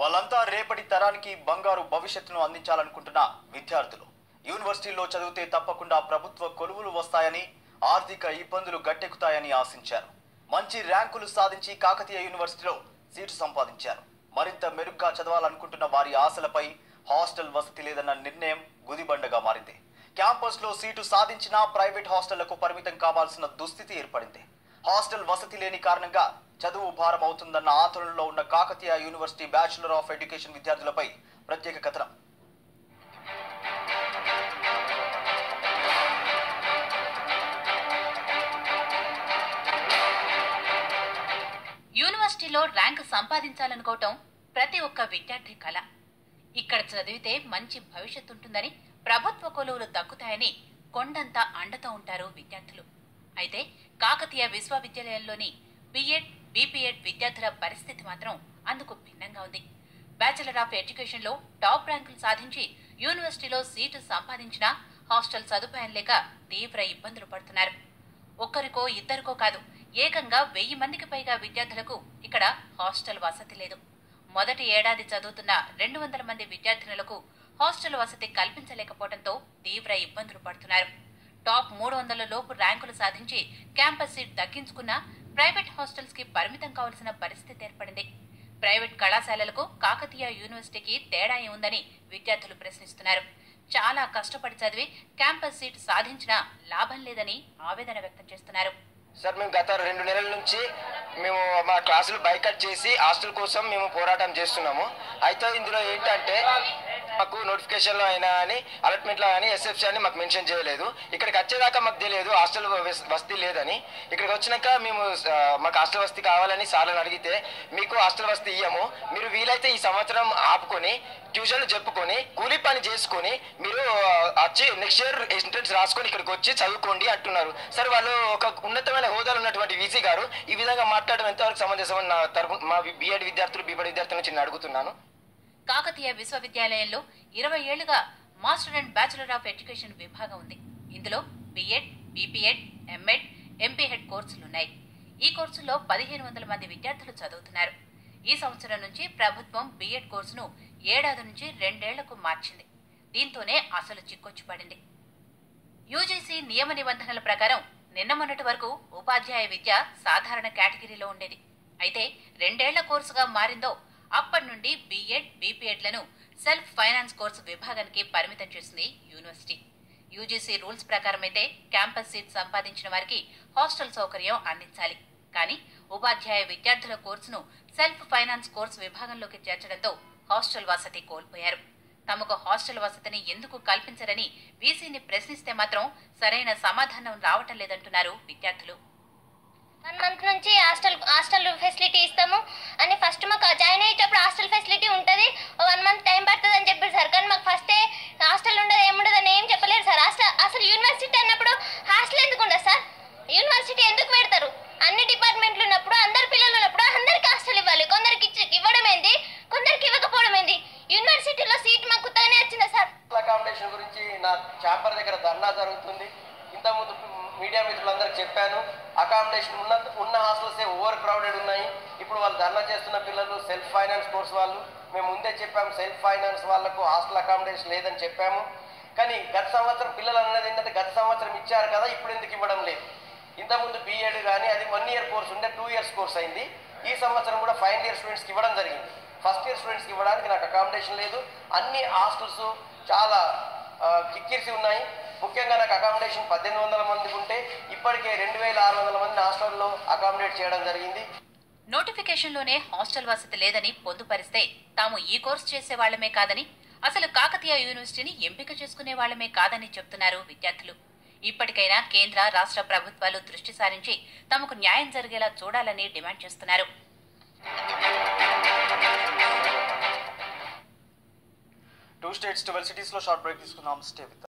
వాళ్ళంతా రేపటి తరానికి బంగారు భవిష్యత్తును అందించాలనుకుంటున్న విద్యార్థులు. యూనివర్సిటీలో చదివితే తప్పకుండా ప్రభుత్వ కొలువులు వస్తాయని ఆర్థిక ఇబ్బందులు గట్టెక్కుతాయని ఆశించారు. మంచి ర్యాంకులు సాధించి కాకతీయ యూనివర్సిటీలో సీటు సంపాదించారు. మరింత మెరుగ్గా చదవాలనుకుంటున్న వారి ఆశలపై హాస్టల్ వసతి లేదన్న నిర్ణయం గుదిబండగా మారింది. క్యాంపస్లో సీటు సాధించినా ప్రైవేట్ హాస్టళ్ళకు పరిమితం కావాల్సిన దుస్థితి ఏర్పడింది. హాస్టల్ వసతి లేని కారణంగా చదువు భారం అవుతుందన్న ఆందోళనలో ఉన్న Kakatiya university bachelor of education విద్యార్థులపై ప్రత్యేక కథనం. యూనివర్సిటీలో ర్యాంక్ సంపాదించాలనుకోవటం ప్రతి ఒక్క విద్యార్థి కళ ఇక్కడ చదివితే మంచి భవిష్యత్తు ఉంటుందని ప్రభుత్వ కొలువులు దక్కుతాయని కొండంత అండతో ఉంటారు విద్యార్థులు. అయితే కాకతీయ విశ్వవిద్యాలయంలోని బిఎడ్ బీపీఎడ్ విద్యార్థుల పరిస్థితి మాత్రం అందుకు భిన్నంగా ఉంది. బ్యాచిలర్ ఆఫ్ ఎడ్యుకేషన్లో టాప్ ర్యాంకులు సాధించి యూనివర్సిటీలో సీటు సంపాదించిన హాస్టల్ సదుపాయం లేక తీవ్ర ఇబ్బందులు పడుతున్నారు. ఒక్కరికో ఇద్దరికో కాదు ఏకంగా వెయ్యి మందికి పైగా విద్యార్థులకు ఇక్కడ హాస్టల్ వసతి లేదు. మొదటి ఏడాది చదువుతున్న రెండు వందల మంది విద్యార్థినులకు హాస్టల్ వసతి కల్పించలేకపోవడంతో తీవ్ర ఇబ్బందులు పడుతున్నారు. టాప్ మూడు వందల లోపు ర్యాంకులు సాధించి క్యాంపస్ సీట్ దక్కించుకున్న ప్రైవేట్ హాస్టల్స్కి పరిమితం కావాల్సిన పరిస్థితి ఏర్పడింది. ప్రైవేట్ కళాశాలలకు కాకతీయ యూనివర్సిటీకి తేడా ఏముందని విద్యార్థులు ప్రశ్నిస్తున్నారు. చాలా కష్టపడి చదివి క్యాంపస్ సీట్ సాధించినా లాభం లేదని ఆవేదన వ్యక్తం చేస్తున్నారు. సార్ మేము గత రెండు నెలల నుంచి మేము మా క్లాసులు బైకట్ చేసి హాస్టల్ కోసం మేము పోరాటం చేస్తున్నాము. అయితే ఇందులో ఏంటంటే మాకు నోటిఫికేషన్లో అయినా అని అలాట్మెంట్లో కానీ ఎస్ఎఫ్సి అని మాకు మెన్షన్ చేయలేదు. ఇక్కడికి వచ్చేదాకా మాకు తెలియదు హాస్టల్ వస్తీ వసతి లేదని. ఇక్కడికి వచ్చినాక మేము మాకు హాస్టల్ వసతి కావాలని సార్లను అడిగితే మీకు హాస్టల్ వసతి ఇయ్యము. మీరు వీలైతే ఈ సంవత్సరం ఆపుకొని ట్యూషన్లు చెప్పుకొని కూలి పని చేసుకొని మీరు వచ్చి నెక్స్ట్ ఇయర్ ఎంట్రన్స్ రాసుకొని ఇక్కడికి వచ్చి చదువుకోండి అంటున్నారు. సరే వాళ్ళు ఒక ఉన్నతమైన హోదాలు ఉన్నటువంటి వీసీ గారు ఈ విధంగా మాట్లాడడం ఎంతవరకు సమంజసం నా తరపు మా బిఎడ్ విద్యార్థులు బీబడి విద్యార్థుల నుంచి నేను అడుగుతున్నాను. కాకతీయ విశ్వవిద్యాలయంలో ఇరవై ఏళ్ళుగా master and bachelor of education విభాగం ఉంది. ఇందులో బిఎడ్ బీపీఎడ్ ఎంఎడ్ ఎంపీహెడ్ కోర్సులున్నాయి ఈ కోర్సుల్లో పదిహేను వందల మంది విద్యార్థులు చదువుతున్నారు. ఈ సంవత్సరం నుంచి ప్రభుత్వం బిఎడ్ కోర్సును ఏడాది నుంచి రెండేళ్ళకు మార్చింది. దీంతోనే అసలు చిక్కొచ్చి పడింది యూజీసీ నియమ నిబంధనల ప్రకారం నిన్న మొన్నటి వరకు ఉపాధ్యాయ విద్య సాధారణ కేటగిరీలో ఉండేది. అయితే రెండేళ్ళ కోర్సుగా మారిందో అప్పటి నుండి బీఎడ్ బీపీఎడ్లను సెల్ఫ్ ఫైనాన్స్ కోర్సు విభాగానికి పరిమితం చేసింది యూనివర్సిటీ. యూజీసీ రూల్స్ ప్రకారం అయితే క్యాంపస్ సీట్ సంపాదించిన వారికి హాస్టల్ సౌకర్యం అందించాలి. కానీ ఉపాధ్యాయ విద్యార్థుల కోర్సును సెల్ఫ్ ఫైనాన్స్ కోర్సు విభాగంలోకి చేర్చడంతో హాస్టల్ వసతి కోల్పోయారు. తమకు హాస్టల్ వసతిని ఎందుకు కల్పించరని వీసీని ప్రశ్నిస్తే మాత్రం సరైన సమాధానం రావటం లేదంటున్నారు విద్యార్థులు. వన్ మంత్ నుంచి హాస్టల్ హాస్టల్ ఫెసిలిటీ ఇస్తాము. అని ఫస్ట్ మాకు జాయిన్ అయ్యేటప్పుడు హాస్టల్ ఫెసిలిటీ ఉంటుంది. వన్ మంత్ టైం పడుతుంది అని చెప్పారు సార్. కానీ మాకు ఫస్టే హాస్టల్ ఉండదు ఏముండదు అని ఏం చెప్పలేరు సార్. హాస్టల్ అసలు యూనివర్సిటీ అన్నప్పుడు హాస్టల్ ఎందుకు ఉండదు సార్? యూనివర్సిటీ ఎందుకు పెడతారు? అన్ని డిపార్ట్మెంట్లు ఉన్నప్పుడు అందరు పిల్లలు ఉన్నప్పుడు అందరికి హాస్టల్ ఇవ్వాలి. కొందరికి ఇచ్చి ఇవ్వడం ఏంది? కొందరికి ఇవ్వకపోవడం ఏంది? యూనివర్సిటీలో సీట్ మాకు కొత్తగానే వచ్చిందా సార్? అకామిడేషన్ గురించి నా ఛాంబర్ దగ్గర ధర్నా జరుగుతుంది. ఇంతకుముందు మీడియా మిత్రులందరికీ చెప్పాను అకామిడేషన్ ఉన్న ఉన్న హాస్టల్సే ఓవర్ క్రౌడెడ్ ఉన్నాయి. ఇప్పుడు వాళ్ళు ధర్నా చేస్తున్న పిల్లలు సెల్ఫ్ ఫైనాన్స్ కోర్స్ వాళ్ళు. మేము ముందే చెప్పాము సెల్ఫ్ ఫైనాన్స్ వాళ్ళకు హాస్టల్ అకామిడేషన్ లేదని చెప్పాము. కానీ గత సంవత్సరం పిల్లలు అన్నది ఏంటంటే గత సంవత్సరం ఇచ్చారు కదా ఇప్పుడు ఎందుకు ఇవ్వడం లేదు? ఇంతకుముందు బీఎడ్ కానీ అది వన్ ఇయర్ కోర్స్ ఉండే టూ ఇయర్స్ కోర్స్ అయింది. ఈ సంవత్సరం కూడా ఫైనల్ ఇయర్ స్టూడెంట్స్కి ఇవ్వడం జరిగింది. ఫస్ట్ ఇయర్ స్టూడెంట్స్కి ఇవ్వడానికి నాకు అకామిడేషన్ లేదు. అన్ని హాస్టల్స్ చాలా కిక్కిరిసి ఉన్నాయి. ముఖ్యంగా నాకు అకామిడేషన్ పద్దెనిమిది వందల మందికి ఉంటే ఇప్పటికే రెండు వేల ఆరు వందల మంది హాస్టల్లో అకామిడేట్ చేయడం జరిగింది. నోటిఫికేషన్లోనే హాస్టల్ వసతి లేదని పొందుపరిస్తే తాము ఈ కోర్సు చేసే వాళ్ళమే కాదని అసలు కాకతీయ యూనివర్సిటీని ఎంపిక చేసుకునే వాళ్ళమే కాదని చెప్తున్నారు విద్యార్థులు. ఇప్పటికైనా కేంద్ర రాష్ట్ర ప్రభుత్వాలు దృష్టి సారించి తమకు న్యాయం జరిగేలా చూడాలని డిమాండ్ చేస్తున్నారు. టూ స్టేట్స్ ట్వెల్వ్ సిటీస్లో షార్ట్ బ్రేక్ తీసుకుందాం. Stay with